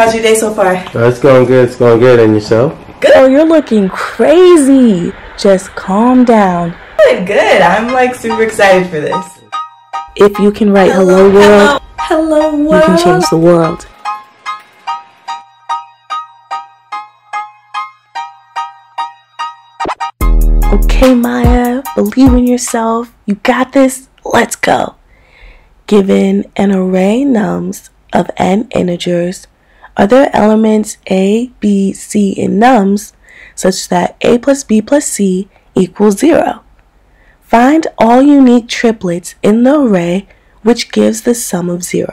How's your day so far? Oh, it's going good. It's going good. And yourself? Good. Oh, you're looking crazy. Just calm down. Good, good. I'm like super excited for this. If you can write hello, world, Hello, you world. can change the world. Okay, Maya, believe in yourself. You got this. Let's go. Given an array nums of n integers, are there elements a, b, c in nums such that a plus b plus c equals 0? Find all unique triplets in the array which gives the sum of 0.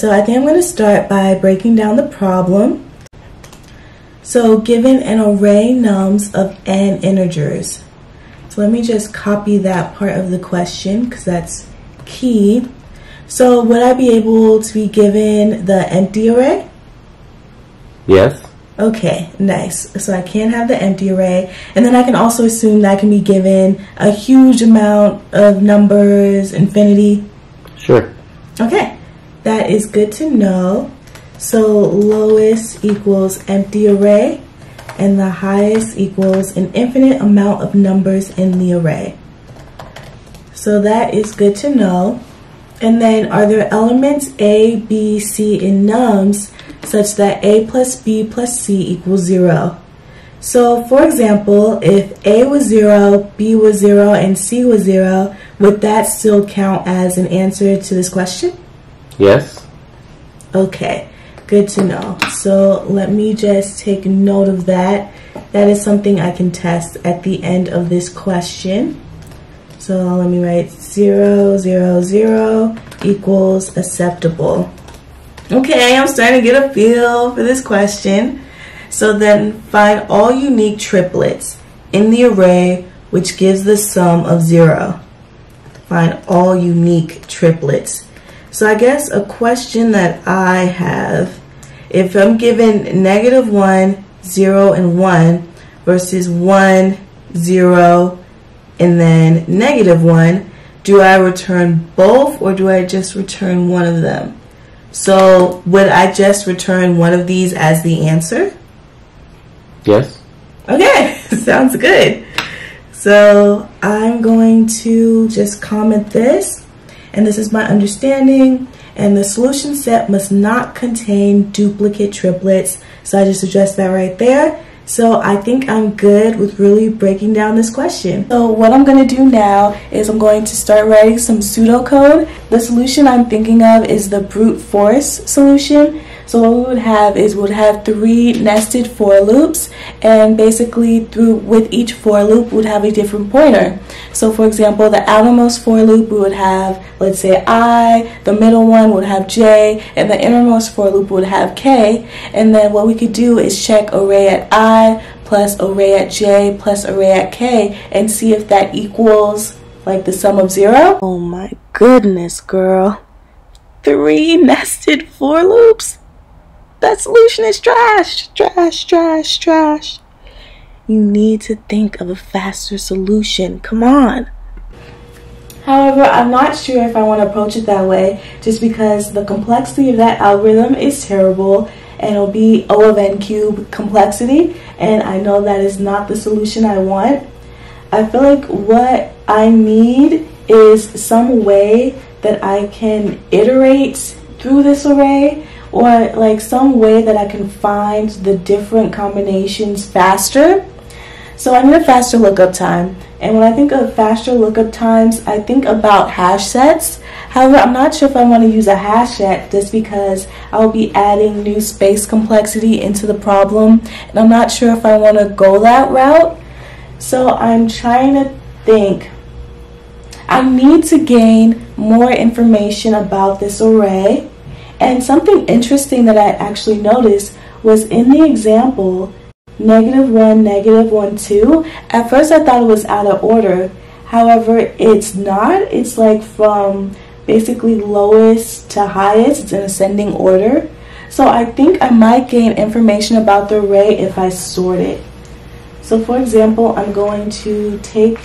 So I think I'm going to start by breaking down the problem. So given an array nums of n integers. So let me just copy that part of the question because that's key. So would I be able to be given the empty array? Yes. Okay, nice. So I can have the empty array, and then I can also assume that I can be given a huge amount of numbers, infinity. Sure. Okay, that is good to know. So lowest equals empty array, and the highest equals an infinite amount of numbers in the array. So that is good to know. And then are there elements A, B, C in nums such that A plus B plus C equals zero? So for example, if A was zero, B was zero, and C was zero, would that still count as an answer to this question? Yes. Okay, good to know. So let me just take note of that. That is something I can test at the end of this question. So let me write 0, 0, 0 equals acceptable. Okay, I'm starting to get a feel for this question. So then find all unique triplets in the array which gives the sum of 0. Find all unique triplets. So I guess a question that I have, if I'm given negative 1, 0, and 1 versus 1, 0, and then negative 1, do I return both or do I just return one of them? So would I just return one of these as the answer? Yes. Okay, sounds good. So I'm going to just comment this, and this is my understanding. And the solution set must not contain duplicate triplets. So I just addressed that right there. So I think I'm good with really breaking down this question. So what I'm going to do now is I'm going to start writing some pseudocode. The solution I'm thinking of is the brute force solution. So what we would have is we would have three nested for loops and basically through with each for loop would have a different pointer. So for example the outermost for loop we would have let's say i, the middle one would have j, and the innermost for loop would have k and then what we could do is check array at i plus array at j plus array at k and see if that equals like the sum of zero. Oh my goodness, girl. Three nested for loops? That solution is trash, trash, trash, trash. You need to think of a faster solution. Come on. However, I'm not sure if I want to approach it that way just because the complexity of that algorithm is terrible and it'll be O of n cube complexity and I know that is not the solution I want. I feel like what I need is some way that I can iterate through this array or like some way that I can find the different combinations faster. So I need a faster lookup time. And when I think of faster lookup times, I think about hash sets. However, I'm not sure if I want to use a hash set just because I'll be adding new space complexity into the problem. And I'm not sure if I want to go that route. So I'm trying to think. I need to gain more information about this array. And something interesting that I actually noticed was in the example, negative 1, negative 1, 2. At first I thought it was out of order. However, it's not. It's like from basically lowest to highest. It's in ascending order. So I think I might gain information about the array if I sort it. So for example, I'm going to take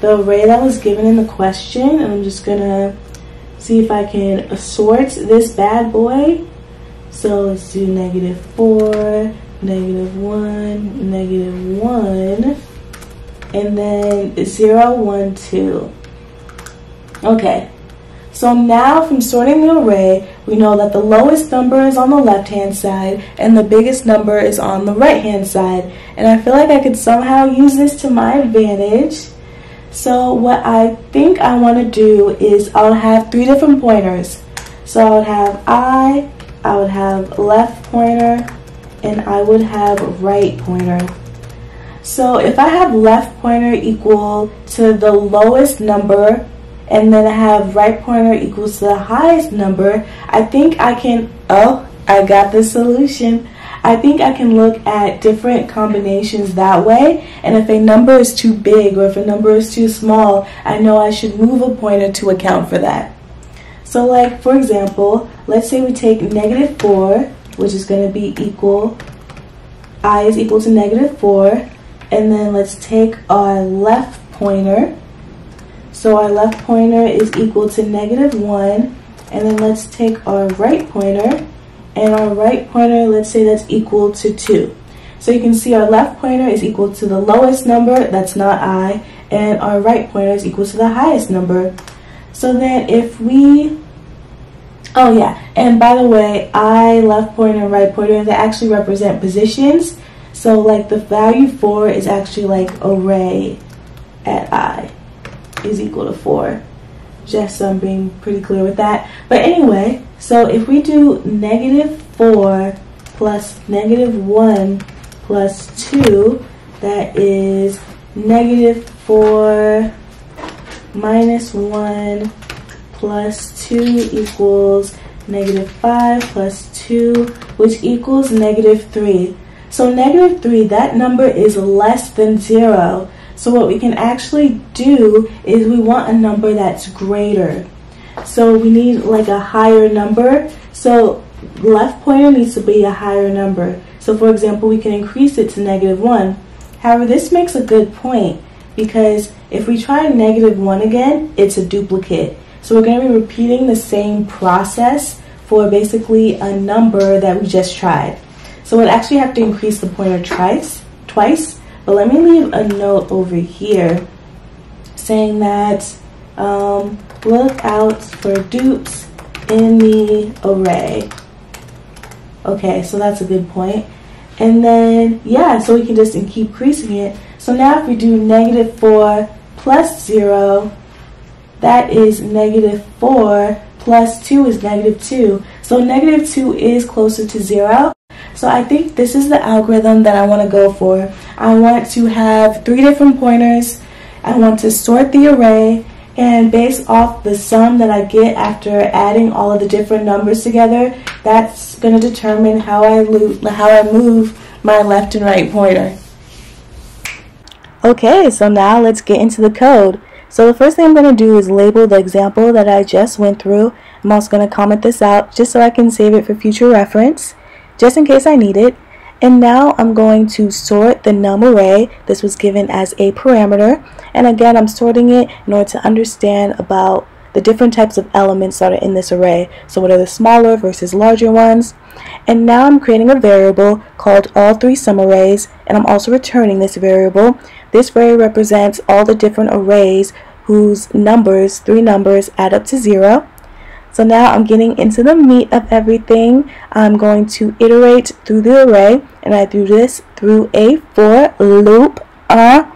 the array that was given in the question and I'm just going to see if I can sort this bad boy So let's do negative 4, negative 1, negative 1, and then 0, 1, 2. Okay, so now from sorting the array, we know that the lowest number is on the left-hand side and the biggest number is on the right-hand side. And I feel like I could somehow use this to my advantage. So what I think I want to do is I'll have three different pointers. So I would have I, I would have left pointer, and I would have right pointer. So if I have left pointer equal to the lowest number and then I have right pointer equals to the highest number, I think I can, oh, I got the solution. I think I can look at different combinations that way. And if a number is too big or if a number is too small, I know I should move a pointer to account for that. So like, for example, let's say we take negative 4, which is going to be equal, i is equal to negative 4. And then let's take our left pointer, so our left pointer is equal to negative 1. And then let's take our right pointer. And our right pointer, let's say that's equal to 2. So you can see our left pointer is equal to the lowest number, that's not i, and our right pointer is equal to the highest number. So then if we, oh yeah, and by the way, i, left pointer, and right pointer, they actually represent positions. So like the value 4 is actually like array at i is equal to 4. Just so I'm being pretty clear with that. But anyway, so if we do negative 4 plus negative 1 plus 2, that is negative 4 minus 1 plus 2 equals negative 5 plus 2, which equals negative 3. So negative 3, that number is less than 0. So what we can actually do is we want a number that's greater. So we need like a higher number. So left pointer needs to be a higher number. So for example, we can increase it to negative 1. However, this makes a good point because if we try negative 1 again, it's a duplicate. So we're going to be repeating the same process for basically a number that we just tried. So we'd actually have to increase the pointer twice, twice but let me leave a note over here saying that um, look out for dupes in the array. Okay, so that's a good point. And then, yeah, so we can just keep increasing it. So now if we do negative 4 plus 0, that is negative 4 plus 2 is negative 2. So negative 2 is closer to 0. So I think this is the algorithm that I want to go for. I want to have three different pointers. I want to sort the array and based off the sum that I get after adding all of the different numbers together, that's going to determine how I, how I move my left and right pointer. Okay, so now let's get into the code. So the first thing I'm going to do is label the example that I just went through. I'm also going to comment this out just so I can save it for future reference, just in case I need it. And now I'm going to sort the num array. This was given as a parameter. And again, I'm sorting it in order to understand about the different types of elements that are in this array. So what are the smaller versus larger ones? And now I'm creating a variable called all three sum arrays, and I'm also returning this variable. This array represents all the different arrays whose numbers, three numbers, add up to zero. So now I'm getting into the meat of everything. I'm going to iterate through the array and I do this through a for loop. Uh,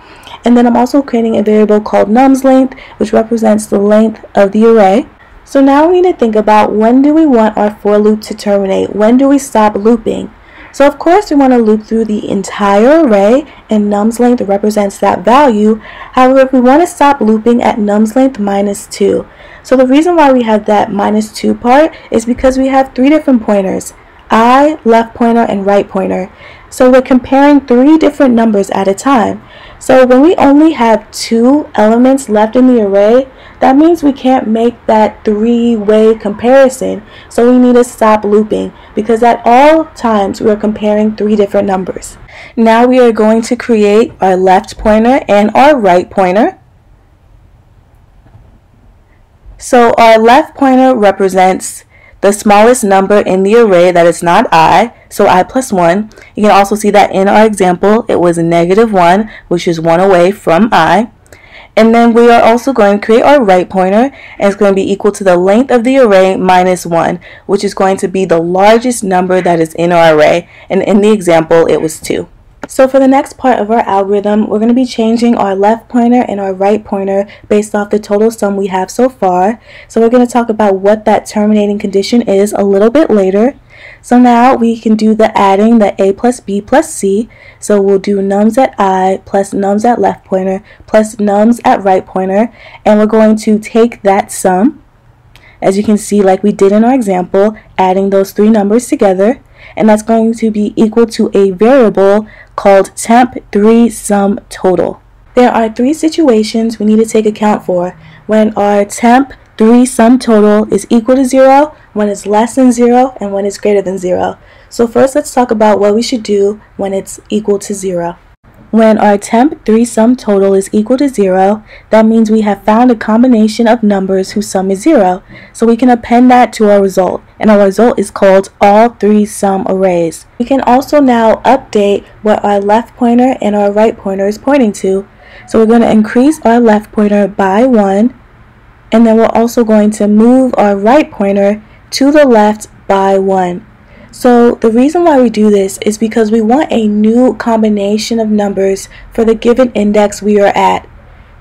and then I'm also creating a variable called nums length which represents the length of the array. So now we need to think about when do we want our for loop to terminate? When do we stop looping? So of course we want to loop through the entire array and nums length represents that value. However, if we want to stop looping at nums length minus 2, so the reason why we have that minus 2 part is because we have three different pointers. I, left pointer, and right pointer. So we're comparing three different numbers at a time. So when we only have two elements left in the array, that means we can't make that three-way comparison. So we need to stop looping because at all times we're comparing three different numbers. Now we are going to create our left pointer and our right pointer. So our left pointer represents the smallest number in the array that is not i, so i plus 1. You can also see that in our example, it was negative 1, which is 1 away from i. And then we are also going to create our right pointer, and it's going to be equal to the length of the array minus 1, which is going to be the largest number that is in our array. And in the example, it was 2. So for the next part of our algorithm, we're going to be changing our left pointer and our right pointer based off the total sum we have so far. So we're going to talk about what that terminating condition is a little bit later. So now we can do the adding the a plus b plus c. So we'll do nums at i plus nums at left pointer plus nums at right pointer. And we're going to take that sum, as you can see like we did in our example, adding those three numbers together. And that's going to be equal to a variable called temp3 sum total. There are three situations we need to take account for when our temp 3 sum total is equal to 0, when it's less than 0, and when it's greater than 0. So first let's talk about what we should do when it's equal to 0. When our temp 3 sum total is equal to 0, that means we have found a combination of numbers whose sum is 0. So we can append that to our result, and our result is called all three sum arrays. We can also now update what our left pointer and our right pointer is pointing to. So we're going to increase our left pointer by 1, and then we're also going to move our right pointer to the left by 1. So the reason why we do this is because we want a new combination of numbers for the given index we are at.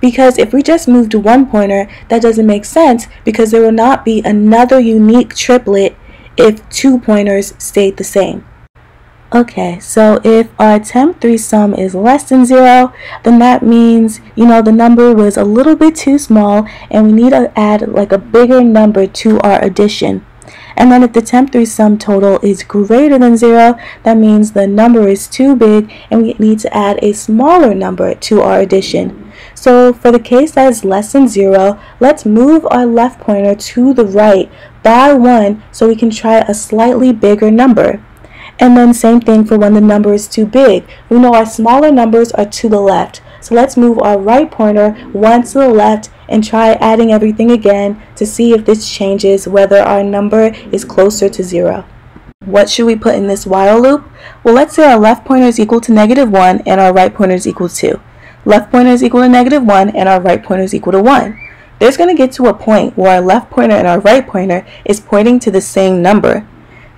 Because if we just move to one pointer, that doesn't make sense because there will not be another unique triplet if two pointers stayed the same. Okay, so if our temp3 sum is less than 0, then that means, you know, the number was a little bit too small and we need to add like a bigger number to our addition. And then if the temp3 sum total is greater than 0, that means the number is too big and we need to add a smaller number to our addition. So for the case that is less than 0, let's move our left pointer to the right by 1 so we can try a slightly bigger number. And then same thing for when the number is too big. We know our smaller numbers are to the left. So let's move our right pointer one to the left and try adding everything again to see if this changes whether our number is closer to zero. What should we put in this while loop? Well, let's say our left pointer is equal to negative 1 and our right pointer is equal to 2. Left pointer is equal to negative 1 and our right pointer is equal to 1. There's going to get to a point where our left pointer and our right pointer is pointing to the same number.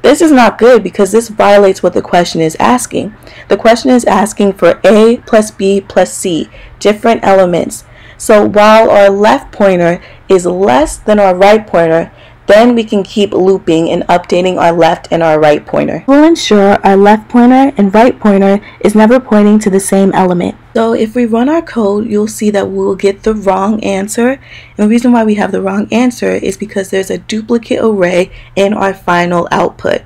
This is not good because this violates what the question is asking. The question is asking for A plus B plus C, different elements. So while our left pointer is less than our right pointer, then we can keep looping and updating our left and our right pointer. We'll ensure our left pointer and right pointer is never pointing to the same element. So if we run our code, you'll see that we'll get the wrong answer. And the reason why we have the wrong answer is because there's a duplicate array in our final output.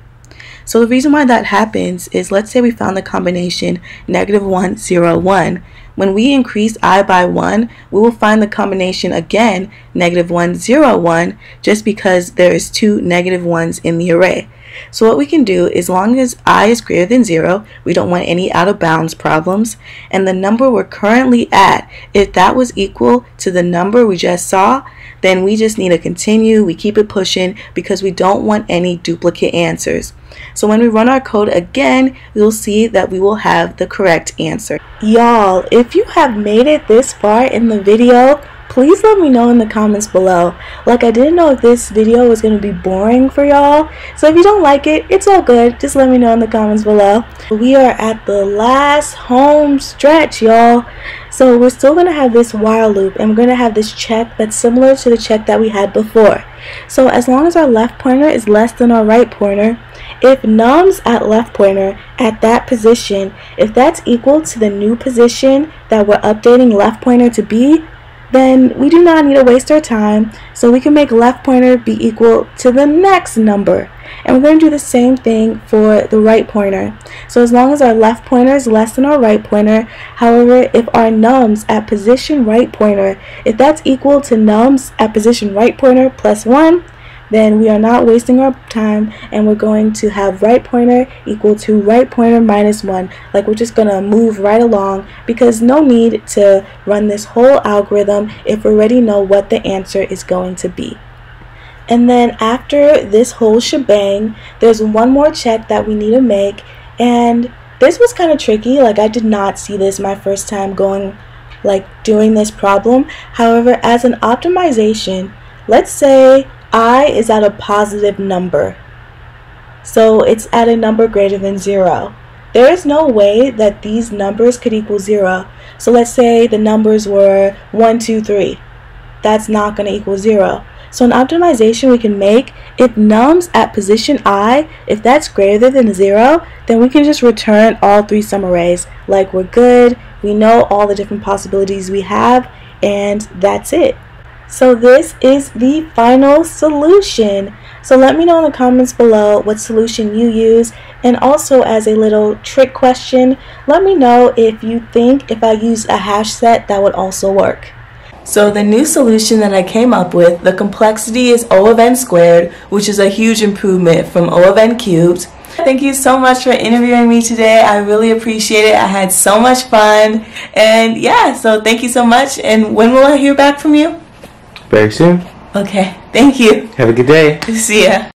So the reason why that happens is let's say we found the combination negative 1, 0, 1. When we increase i by 1, we will find the combination again, negative 1, 0, 1, just because there is two negative 1s in the array. So what we can do, as long as i is greater than 0, we don't want any out of bounds problems, and the number we're currently at, if that was equal to the number we just saw, then we just need to continue, we keep it pushing because we don't want any duplicate answers. So when we run our code again, you'll see that we will have the correct answer. Y'all, if you have made it this far in the video, please let me know in the comments below. Like I didn't know if this video was going to be boring for y'all. So if you don't like it, it's all good. Just let me know in the comments below. We are at the last home stretch, y'all. So we're still going to have this while loop and we're going to have this check that's similar to the check that we had before. So as long as our left pointer is less than our right pointer, if nums at left pointer at that position, if that's equal to the new position that we're updating left pointer to be, then we do not need to waste our time. So we can make left pointer be equal to the next number. And we're going to do the same thing for the right pointer. So as long as our left pointer is less than our right pointer, however, if our nums at position right pointer, if that's equal to nums at position right pointer plus 1, then we are not wasting our time and we're going to have right pointer equal to right pointer minus 1. Like we're just going to move right along because no need to run this whole algorithm if we already know what the answer is going to be. And then after this whole shebang, there's one more check that we need to make. And this was kind of tricky. Like I did not see this my first time going like doing this problem. However, as an optimization, let's say i is at a positive number. So it's at a number greater than 0. There is no way that these numbers could equal 0. So let's say the numbers were 1, 2, 3. That's not going to equal 0. So an optimization we can make, if nums at position i, if that's greater than 0, then we can just return all three sum arrays. Like we're good, we know all the different possibilities we have, and that's it. So this is the final solution. So let me know in the comments below what solution you use and also as a little trick question, let me know if you think if I use a hash set that would also work. So the new solution that I came up with, the complexity is O of n squared, which is a huge improvement from O of n cubed. Thank you so much for interviewing me today. I really appreciate it. I had so much fun. And yeah, so thank you so much. And when will I hear back from you? Very soon. Okay, thank you. Have a good day. See ya.